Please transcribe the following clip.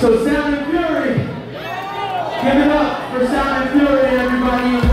So Sound and Fury, give it up for Sound and Fury, everybody.